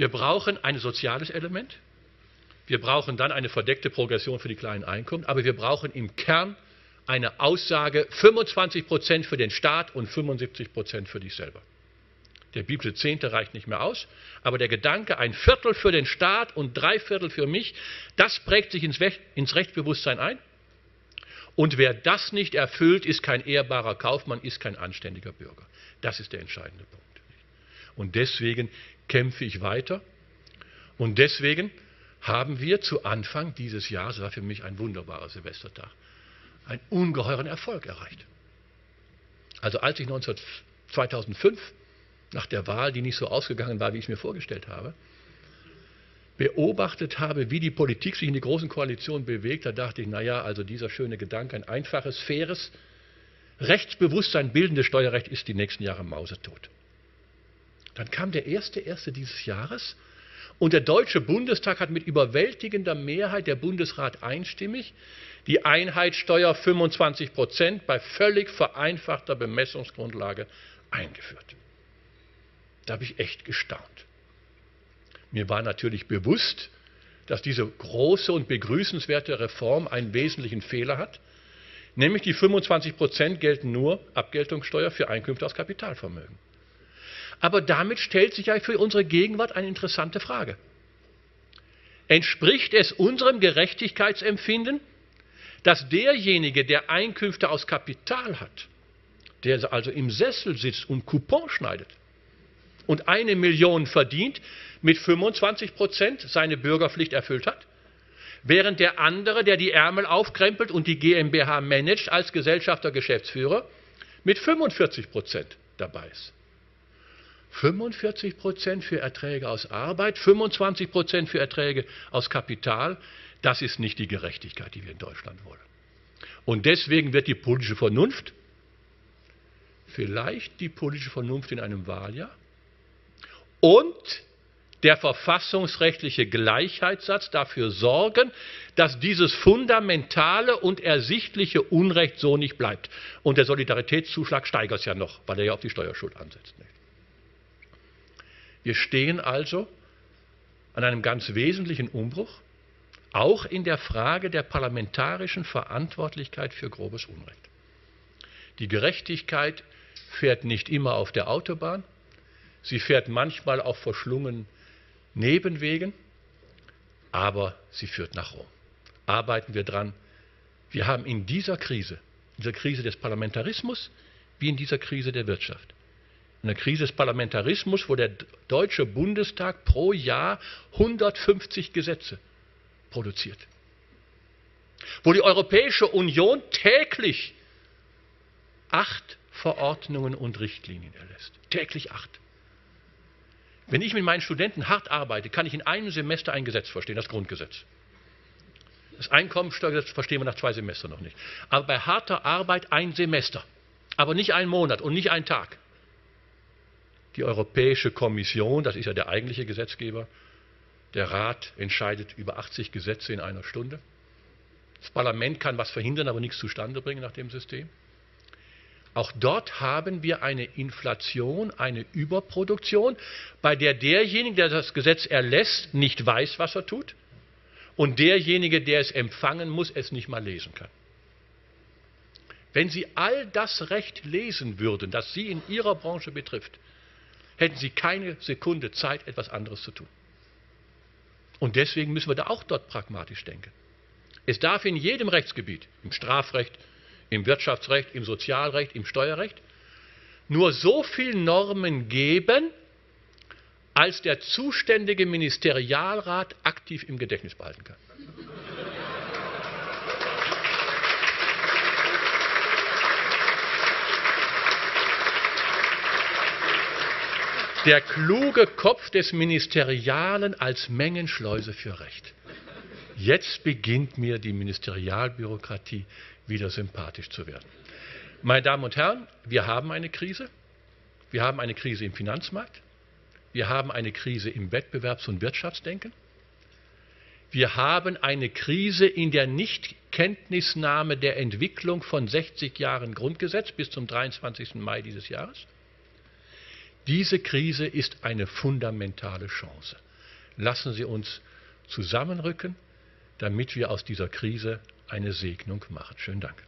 Wir brauchen ein soziales Element. Wir brauchen dann eine verdeckte Progression für die kleinen Einkommen. Aber wir brauchen im Kern eine Aussage 25 Prozent für den Staat und 75 Prozent für dich selber. Der biblische Zehnte reicht nicht mehr aus, aber der Gedanke, ein Viertel für den Staat und drei Viertel für mich, das prägt sich ins, Rechtsbewusstsein ein. Und wer das nicht erfüllt, ist kein ehrbarer Kaufmann, ist kein anständiger Bürger. Das ist der entscheidende Punkt. Und deswegen kämpfe ich weiter. Und deswegen haben wir zu Anfang dieses Jahres, das war für mich ein wunderbarer Silvestertag, einen ungeheuren Erfolg erreicht. Also als ich 19, 2005 nach der Wahl, die nicht so ausgegangen war, wie ich es mir vorgestellt habe, beobachtet habe, wie die Politik sich in die großen Koalitionen bewegt, da dachte ich, naja, also dieser schöne Gedanke, ein einfaches, faires, Rechtsbewusstsein bildendes Steuerrecht ist die nächsten Jahre mausetot. Dann kam der erste erste dieses Jahres und der Deutsche Bundestag hat mit überwältigender Mehrheit der Bundesrat einstimmig die Einheitssteuer 25 Prozent bei völlig vereinfachter Bemessungsgrundlage eingeführt. Da habe ich echt gestaunt. Mir war natürlich bewusst, dass diese große und begrüßenswerte Reform einen wesentlichen Fehler hat, nämlich die 25 Prozent gelten nur Abgeltungssteuer für Einkünfte aus Kapitalvermögen. Aber damit stellt sich ja für unsere Gegenwart eine interessante Frage. Entspricht es unserem Gerechtigkeitsempfinden, dass derjenige, der Einkünfte aus Kapital hat, der also im Sessel sitzt und Coupon schneidet, und eine Million verdient, mit 25 Prozent seine Bürgerpflicht erfüllt hat, während der andere, der die Ärmel aufkrempelt und die GmbH managt als Gesellschafter, Geschäftsführer, mit 45 Prozent dabei ist. 45 Prozent für Erträge aus Arbeit, 25 Prozent für Erträge aus Kapital, das ist nicht die Gerechtigkeit, die wir in Deutschland wollen. Und deswegen wird die politische Vernunft, vielleicht die politische Vernunft in einem Wahljahr, und der verfassungsrechtliche Gleichheitssatz dafür sorgen, dass dieses fundamentale und ersichtliche Unrecht so nicht bleibt. Und der Solidaritätszuschlag steigert es ja noch, weil er ja auf die Steuerschuld ansetzt. Wir stehen also an einem ganz wesentlichen Umbruch, auch in der Frage der parlamentarischen Verantwortlichkeit für grobes Unrecht. Die Gerechtigkeit fährt nicht immer auf der Autobahn, Sie fährt manchmal auf verschlungenen Nebenwegen, aber sie führt nach Rom. Arbeiten wir dran. Wir haben in dieser Krise, in dieser Krise des Parlamentarismus, wie in dieser Krise der Wirtschaft, in der Krise des Parlamentarismus, wo der Deutsche Bundestag pro Jahr 150 Gesetze produziert, wo die Europäische Union täglich acht Verordnungen und Richtlinien erlässt. Täglich acht. Wenn ich mit meinen Studenten hart arbeite, kann ich in einem Semester ein Gesetz verstehen, das Grundgesetz. Das Einkommensteuergesetz verstehen wir nach zwei Semestern noch nicht. Aber bei harter Arbeit ein Semester, aber nicht ein Monat und nicht ein Tag. Die Europäische Kommission, das ist ja der eigentliche Gesetzgeber, der Rat entscheidet über 80 Gesetze in einer Stunde. Das Parlament kann was verhindern, aber nichts zustande bringen nach dem System. Auch dort haben wir eine Inflation, eine Überproduktion, bei der derjenige, der das Gesetz erlässt, nicht weiß, was er tut und derjenige, der es empfangen muss, es nicht mal lesen kann. Wenn Sie all das Recht lesen würden, das Sie in Ihrer Branche betrifft, hätten Sie keine Sekunde Zeit, etwas anderes zu tun. Und deswegen müssen wir da auch dort pragmatisch denken. Es darf in jedem Rechtsgebiet, im Strafrecht, im Wirtschaftsrecht, im Sozialrecht, im Steuerrecht, nur so viele Normen geben, als der zuständige Ministerialrat aktiv im Gedächtnis behalten kann. Der kluge Kopf des Ministerialen als Mengenschleuse für Recht. Jetzt beginnt mir die Ministerialbürokratie wieder sympathisch zu werden. Meine Damen und Herren, wir haben eine Krise. Wir haben eine Krise im Finanzmarkt. Wir haben eine Krise im Wettbewerbs- und Wirtschaftsdenken. Wir haben eine Krise in der Nichtkenntnisnahme der Entwicklung von 60 Jahren Grundgesetz bis zum 23. Mai dieses Jahres. Diese Krise ist eine fundamentale Chance. lassen Sie uns zusammenrücken, damit wir aus dieser Krise eine Segnung machen. Schönen Dank.